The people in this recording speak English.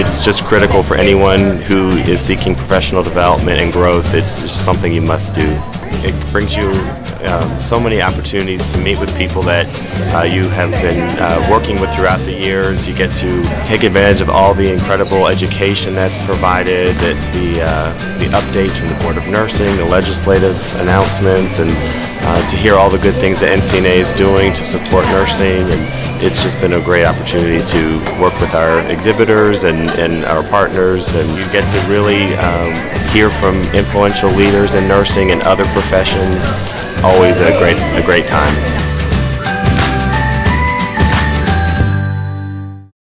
it's just critical for anyone who is seeking professional development and growth. It's just something you must do. It brings you um, so many opportunities to meet with people that uh, you have been uh, working with throughout the years. You get to take advantage of all the incredible education that's provided, that the, uh, the updates from the Board of Nursing, the legislative announcements, and uh, to hear all the good things that NCNA is doing to support nursing. And it's just been a great opportunity to work with our exhibitors and, and our partners, and you get to really um, hear from influential leaders in nursing and other professions always a great a great time.